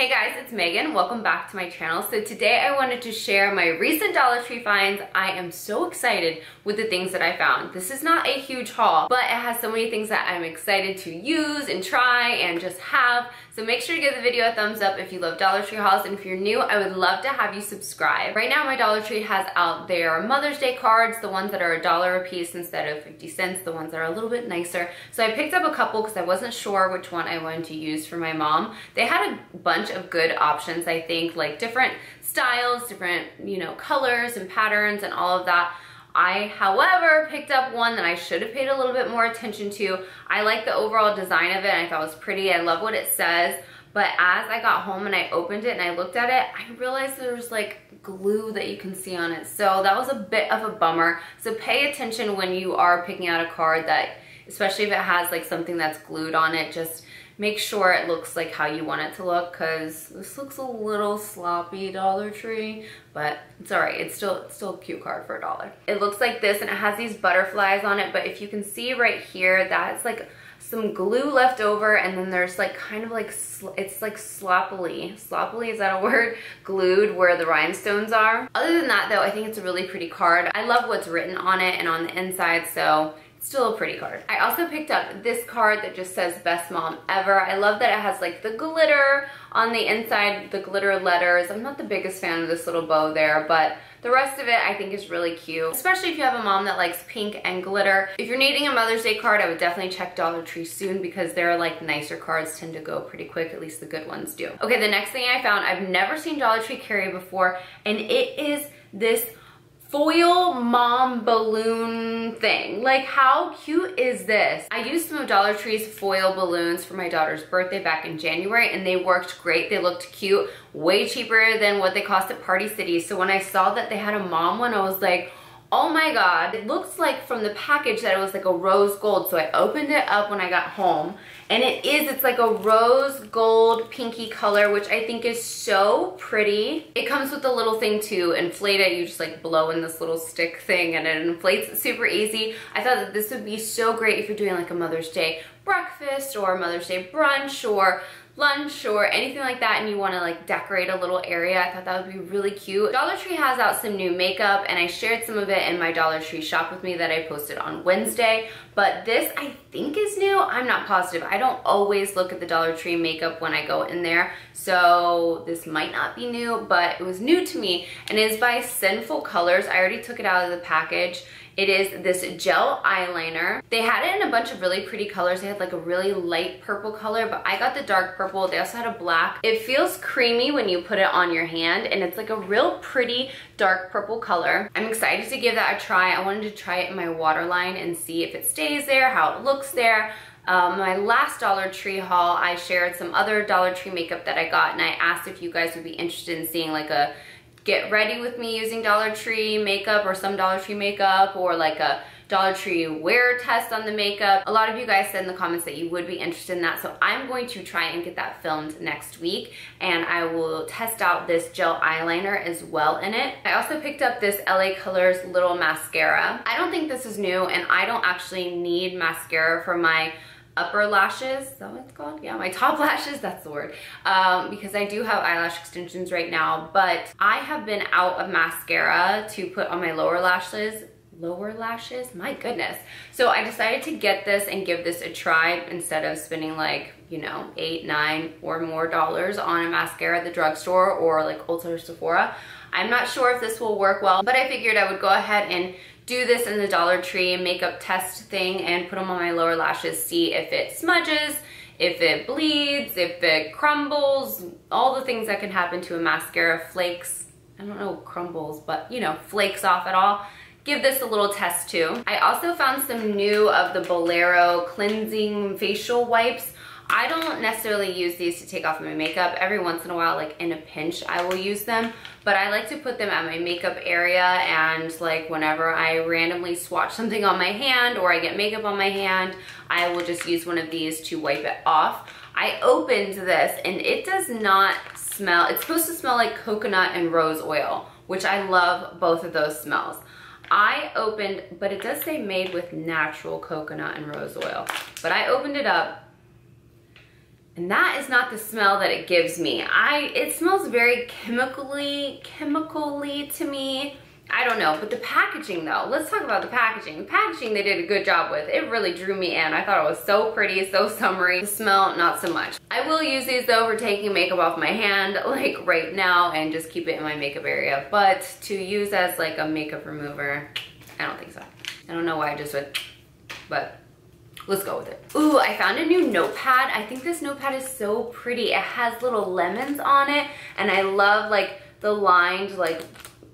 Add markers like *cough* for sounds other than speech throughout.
Hey guys, it's Megan. Welcome back to my channel. So today I wanted to share my recent Dollar Tree finds. I am so excited with the things that I found. This is not a huge haul, but it has so many things that I'm excited to use and try and just have. So make sure to give the video a thumbs up if you love Dollar Tree hauls. And if you're new, I would love to have you subscribe. Right now, my Dollar Tree has out their Mother's Day cards, the ones that are a dollar a piece instead of 50 cents, the ones that are a little bit nicer. So I picked up a couple because I wasn't sure which one I wanted to use for my mom. They had a bunch of good options, I think, like different styles, different, you know, colors and patterns and all of that. I, however, picked up one that I should have paid a little bit more attention to. I like the overall design of it. I thought it was pretty. I love what it says. But as I got home and I opened it and I looked at it, I realized there was like glue that you can see on it. So that was a bit of a bummer. So pay attention when you are picking out a card that, especially if it has like something that's glued on it, just make sure it looks like how you want it to look because this looks a little sloppy Dollar Tree, but it's all right. It's still, it's still a cute card for a dollar. It looks like this and it has these butterflies on it, but if you can see right here, that's like some glue left over and then there's like kind of like, it's like sloppily, sloppily, is that a *laughs* word? Glued where the rhinestones are. Other than that though, I think it's a really pretty card. I love what's written on it and on the inside, so Still a pretty card. I also picked up this card that just says best mom ever. I love that it has like the glitter on the inside, the glitter letters. I'm not the biggest fan of this little bow there, but the rest of it I think is really cute, especially if you have a mom that likes pink and glitter. If you're needing a Mother's Day card, I would definitely check Dollar Tree soon because their like nicer cards tend to go pretty quick, at least the good ones do. Okay, the next thing I found, I've never seen Dollar Tree carry before, and it is this foil mom balloon thing. Like how cute is this? I used some of Dollar Tree's foil balloons for my daughter's birthday back in January and they worked great. They looked cute, way cheaper than what they cost at Party City. So when I saw that they had a mom one, I was like, oh my god. It looks like from the package that it was like a rose gold. So I opened it up when I got home and it is it's like a rose gold pinky color which I think is so pretty. It comes with a little thing to inflate it. You just like blow in this little stick thing and it inflates super easy. I thought that this would be so great if you're doing like a Mother's Day breakfast or Mother's Day brunch or lunch or anything like that and you want to like decorate a little area, I thought that would be really cute. Dollar Tree has out some new makeup and I shared some of it in my Dollar Tree shop with me that I posted on Wednesday. But this I think is new. I'm not positive. I don't always look at the Dollar Tree makeup when I go in there. So this might not be new, but it was new to me and it is by Sinful Colors. I already took it out of the package it is this gel eyeliner. They had it in a bunch of really pretty colors. They had like a really light purple color, but I got the dark purple. They also had a black. It feels creamy when you put it on your hand and it's like a real pretty dark purple color. I'm excited to give that a try. I wanted to try it in my waterline and see if it stays there, how it looks there. Um, my last Dollar Tree haul, I shared some other Dollar Tree makeup that I got and I asked if you guys would be interested in seeing like a get ready with me using Dollar Tree makeup or some Dollar Tree makeup or like a Dollar Tree wear test on the makeup. A lot of you guys said in the comments that you would be interested in that, so I'm going to try and get that filmed next week, and I will test out this gel eyeliner as well in it. I also picked up this LA Colors little mascara. I don't think this is new, and I don't actually need mascara for my upper lashes, is that what it's called? Yeah, my top *laughs* lashes, that's the word. Um, because I do have eyelash extensions right now, but I have been out of mascara to put on my lower lashes lower lashes my goodness so i decided to get this and give this a try instead of spending like you know eight nine or more dollars on a mascara at the drugstore or like ulta or sephora i'm not sure if this will work well but i figured i would go ahead and do this in the Dollar Tree makeup test thing and put them on my lower lashes, see if it smudges, if it bleeds, if it crumbles, all the things that can happen to a mascara, flakes, I don't know crumbles, but you know, flakes off at all. Give this a little test too. I also found some new of the Bolero cleansing facial wipes. I don't necessarily use these to take off my makeup. Every once in a while, like in a pinch, I will use them. But I like to put them at my makeup area and like whenever I randomly swatch something on my hand or I get makeup on my hand, I will just use one of these to wipe it off. I opened this and it does not smell, it's supposed to smell like coconut and rose oil, which I love both of those smells. I opened, but it does say made with natural coconut and rose oil. But I opened it up And that is not the smell that it gives me. I It smells very chemically, chemically to me. I don't know, but the packaging though, let's talk about the packaging. The packaging they did a good job with. It really drew me in. I thought it was so pretty, so summery. The smell, not so much. I will use these though for taking makeup off my hand *laughs* like right now and just keep it in my makeup area. But to use as like a makeup remover, I don't think so. I don't know why I just went, but let's go with it. Ooh, I found a new notepad. I think this notepad is so pretty. It has little lemons on it and I love like the lined like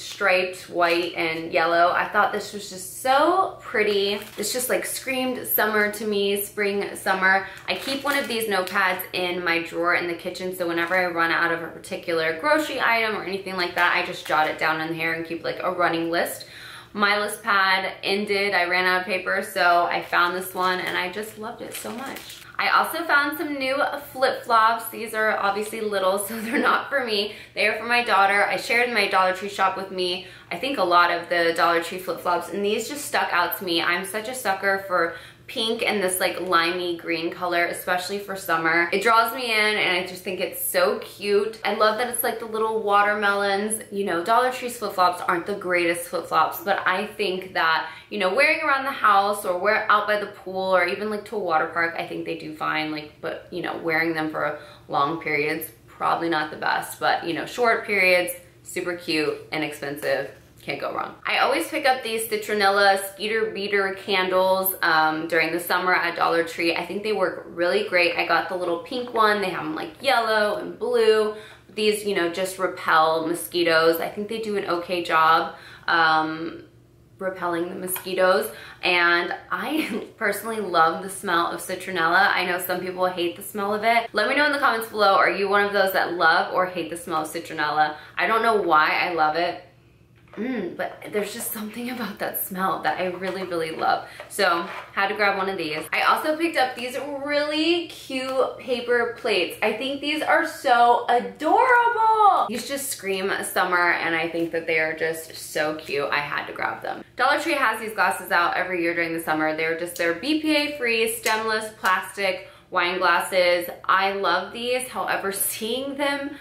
striped white and yellow. I thought this was just so pretty. It's just like screamed summer to me, spring, summer. I keep one of these notepads in my drawer in the kitchen so whenever I run out of a particular grocery item or anything like that, I just jot it down in here and keep like a running list. My list pad ended, I ran out of paper, so I found this one and I just loved it so much. I also found some new flip-flops. These are obviously little, *laughs* so they're not for me. They are for my daughter. I shared my Dollar Tree shop with me. I think a lot of the Dollar Tree flip-flops, and these just stuck out to me. I'm such a sucker for pink and this like limey green color, especially for summer. It draws me in and I just think it's so cute. I love that it's like the little watermelons. You know, Dollar Tree's flip-flops aren't the greatest flip-flops, but I think that, you know, wearing around the house or wear out by the pool or even like to a water park, I think they do fine. Like, but you know, wearing them for long periods, probably not the best, but you know, short periods, super cute, and inexpensive, can't go wrong. I always pick up these Citronella Skeeter Beater candles um, during the summer at Dollar Tree. I think they work really great. I got the little pink one. They have them like yellow and blue. These, you know, just repel mosquitoes. I think they do an okay job. Um, repelling the mosquitoes and I *laughs* personally love the smell of citronella. I know some people hate the smell of it. Let me know in the comments below, are you one of those that love or hate the smell of citronella? I don't know why I love it. Mm, but there's just something *laughs* about that smell that I really, really love. So had to grab one of these. I also picked up these really cute paper plates. I think these are so adorable. These just scream summer and I think that they are just so cute. I had to grab them. Dollar Tree has these glasses out every year during the summer. They're just, they're BPA free, stemless, plastic wine glasses. I love these. However, *laughs* seeing them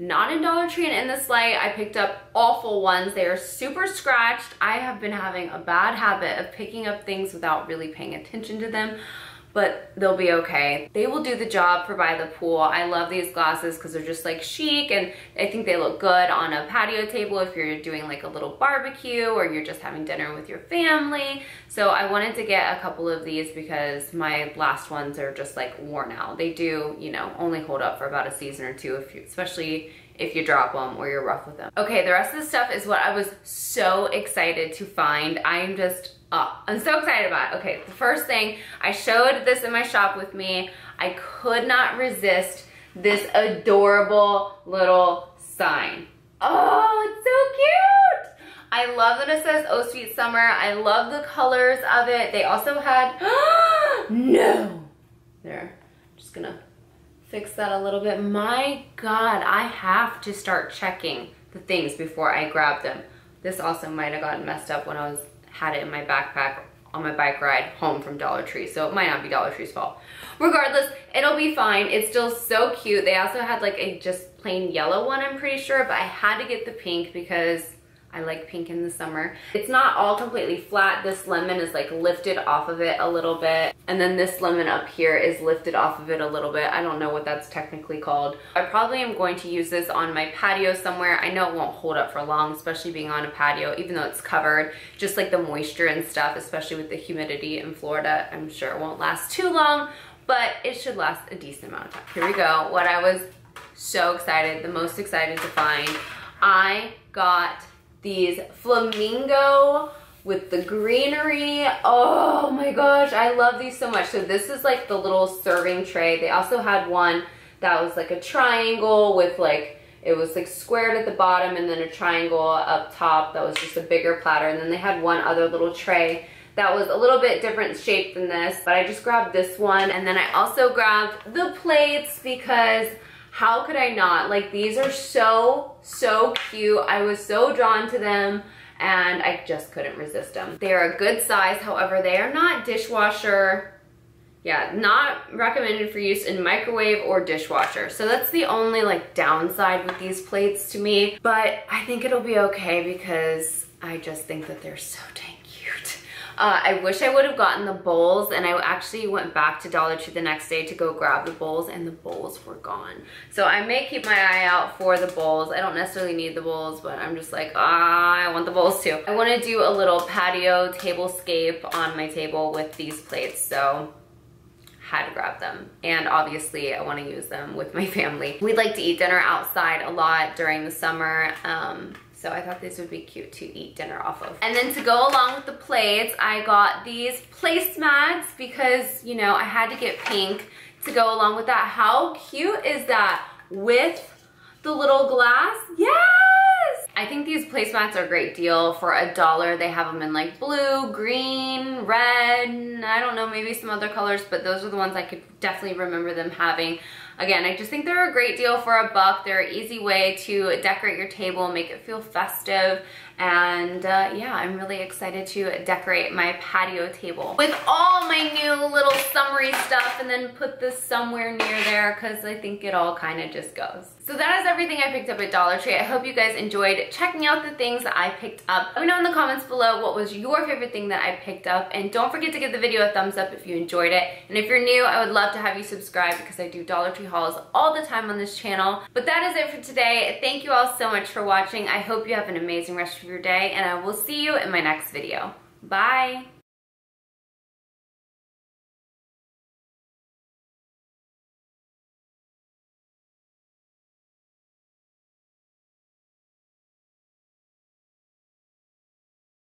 not in Dollar Tree and in this light, I picked up awful ones. They are super scratched. I have been having a bad habit of picking up things without really paying attention to them but they'll be okay. They will do the job for by the pool. I love these glasses because they're just like chic and I think they look good on a patio table if you're doing like a little barbecue or you're just having dinner with your family. So I wanted to get a couple of these because my last ones are just like worn out. They do, you know, only hold up for about a season or two, if you, especially if you drop them or you're rough with them. Okay, the rest of the stuff is what I was so excited to find. I am just Oh, I'm so excited about it. Okay, the first thing, I showed this in my shop with me. I could not resist this adorable little sign. Oh, it's so cute. I love that it says Oh Sweet Summer. I love the colors of it. They also had, *gasps* no. There, I'm just gonna fix that a little bit. My God, I have to start checking the things before I grab them. This also might have gotten messed up when I was had it in my backpack on my bike ride home from Dollar Tree, so it might not be Dollar Tree's fault. Regardless, it'll be fine. It's still so cute. They also had like a just plain yellow one, I'm pretty sure, but I had to get the pink because I like pink in the summer. It's not all completely flat. This lemon is like lifted off of it a little bit. And then this lemon up here is lifted off of it a little bit. I don't know what that's technically called. I probably am going to use this on my patio somewhere. I know it won't hold up for long, especially being on a patio, even though it's covered. Just like the moisture and stuff, especially with the humidity in Florida, I'm sure it won't last too long, but it should last a decent amount of time. Here we go. What I was so excited, the most excited to find, I got these flamingo with the greenery. Oh my gosh, I love these so much. So this is like the little serving tray. They also had one that was like a triangle with like, it was like squared at the bottom and then a triangle up top that was just a bigger platter. And then they had one other little tray that was a little bit different shape than this, but I just grabbed this one. And then I also grabbed the plates because how could I not? Like these are so, so cute. I was so drawn to them and I just couldn't resist them. They are a good size. However, they are not dishwasher Yeah, not recommended for use in microwave or dishwasher. So that's the only like downside with these plates to me. But I think it'll be okay because I just think that they're so dang. Uh, I wish I would have gotten the bowls and I actually went back to Dollar Tree the next day to go grab the bowls and the bowls were gone. So I may keep my eye out for the bowls. I don't necessarily need the bowls, but I'm just like, ah, I want the bowls too. I wanna do a little patio table scape on my table with these plates. So had to grab them. And obviously I wanna use them with my family. We like to eat dinner outside a lot during the summer. Um, so I thought these would be cute to eat dinner off of. And then to go along with the plates, I got these placemats because, you know, I had to get pink to go along with that. How cute is that with the little glass? Yes! I think these placemats are a great deal for a dollar. They have them in like blue, green, red, I don't know, maybe some other colors, but those are the ones I could definitely remember them having. Again, I just think they're a great deal for a buck. They're an easy way to decorate your table, make it feel festive, and uh, yeah, I'm really excited to decorate my patio table with all my new little summery stuff and then put this somewhere near there because I think it all kind of just goes. So that is everything I picked up at Dollar Tree. I hope you guys enjoyed checking out the things that I picked up. Let me know in the comments below what was your favorite thing that I picked up and don't forget to give the video a thumbs up if you enjoyed it. And if you're new, I would love to have you subscribe because I do Dollar Tree hauls all the time on this channel. But that is it for today. Thank you all so much for watching. I hope you have an amazing rest of your day and I will see you in my next video. Bye!